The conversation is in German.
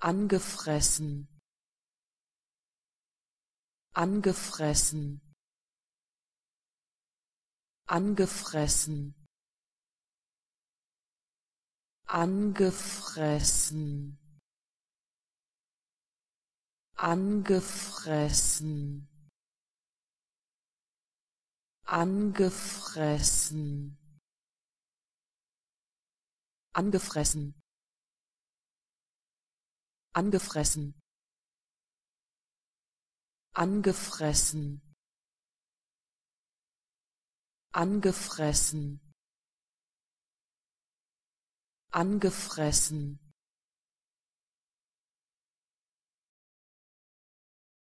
angefressen. Angefressen. Angefressen. Angefressen. Angefressen. Angefressen. Angefressen angefressen. Angefressen. Angefressen. Angefressen